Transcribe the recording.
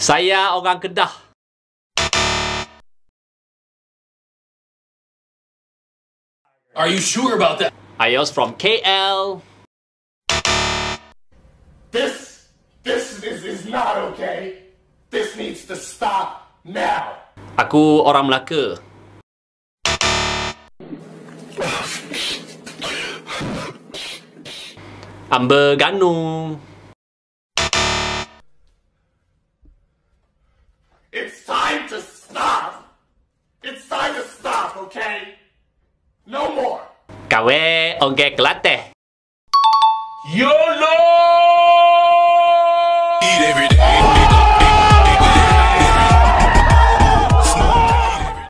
Saya orang Kedah. Are you sure about that? Ayos from KL. This, this is, is not okay. This needs to stop now. Aku orang Melaka. Amber Ganu. It's time to stop. It's time to stop, okay? No more. Kawe Onge Kelateh. YOLO! Eat every day.